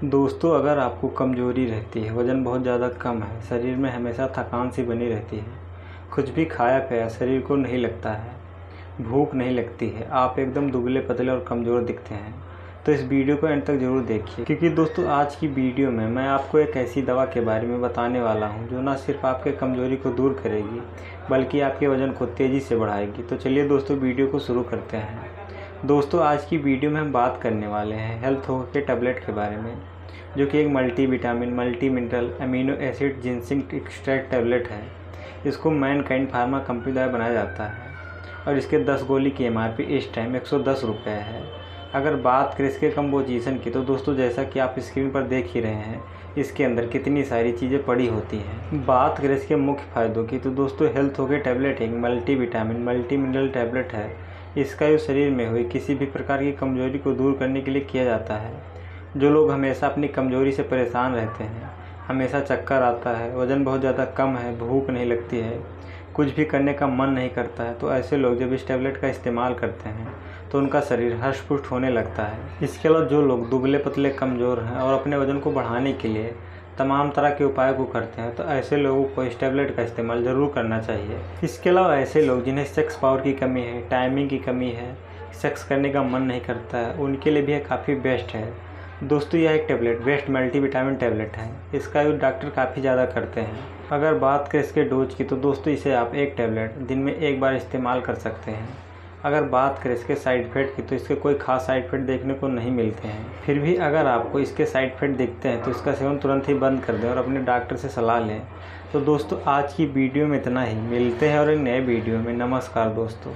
दोस्तों, अगर आपको कमज़ोरी रहती है, वज़न बहुत ज़्यादा कम है, शरीर में हमेशा थकान सी बनी रहती है, कुछ भी खाया पिया, शरीर को नहीं लगता है, भूख नहीं लगती है, आप एकदम दुबले पतले और कमज़ोर दिखते हैं तो इस वीडियो को एंड तक ज़रूर देखिए। क्योंकि दोस्तों, आज की वीडियो में मैं आपको एक ऐसी दवा के बारे में बताने वाला हूँ, जो ना सिर्फ़ आपके कमज़ोरी को दूर करेगी, बल्कि आपके वज़न को तेज़ी से बढ़ाएगी। तो चलिए दोस्तों, वीडियो को शुरू करते हैं। दोस्तों, आज की वीडियो में हम बात करने वाले हैं हेल्थ हो के टैबलेट के बारे में, जो कि एक multi vitamin multi mineral amino acid ginseng extract tablet है। इसको मैन काइंड फार्मा कंपनी द्वारा बनाया जाता है और इसके 10 गोली की एमआरपी इस टाइम एक सौ है। अगर बात करें इसके कम्पोजिशन की तो दोस्तों, जैसा कि आप स्क्रीन पर देख ही रहे हैं, इसके अंदर कितनी सारी चीज़ें पड़ी होती हैं। बात करें इसके मुख्य फ़ायदों की तो दोस्तों हेल्थ हो गए टैबलेट एक multi vitamin multi mineral tablet है। इसका यूज़ शरीर में हुई किसी भी प्रकार की कमज़ोरी को दूर करने के लिए किया जाता है। जो लोग हमेशा अपनी कमज़ोरी से परेशान रहते हैं, हमेशा चक्कर आता है, वज़न बहुत ज़्यादा कम है, भूख नहीं लगती है, कुछ भी करने का मन नहीं करता है तो ऐसे लोग जब इस टैबलेट का इस्तेमाल करते हैं तो उनका शरीर हर्ष पुष्ट होने लगता है। इसके अलावा जो लोग दुबले पतले कमज़ोर हैं और अपने वज़न को बढ़ाने के लिए तमाम तरह के उपाय को करते हैं तो ऐसे लोगों को इस टैबलेट का इस्तेमाल ज़रूर करना चाहिए। इसके अलावा ऐसे लोग जिन्हें सेक्स पावर की कमी है टाइमिंग की कमी है सेक्स करने का मन नहीं करता है, उनके लिए भी यह काफ़ी बेस्ट है। दोस्तों, यह एक टैबलेट बेस्ट मल्टीविटामिन टैबलेट है। इसका यूज़ डॉक्टर काफ़ी ज़्यादा करते हैं। अगर बात करें इसके डोज की तो दोस्तों, इसे आप एक टैबलेट दिन में एक बार इस्तेमाल कर सकते हैं। अगर बात करें इसके साइड इफ़ेक्ट की तो इसके कोई खास साइड इफ़ेक्ट देखने को नहीं मिलते हैं। फिर भी अगर आपको इसके साइड इफ़ेक्ट दिखते हैं तो इसका सेवन तुरंत ही बंद कर दें और अपने डॉक्टर से सलाह लें। तो दोस्तों, आज की वीडियो में इतना ही। मिलते हैं और एक नए वीडियो में। नमस्कार दोस्तों।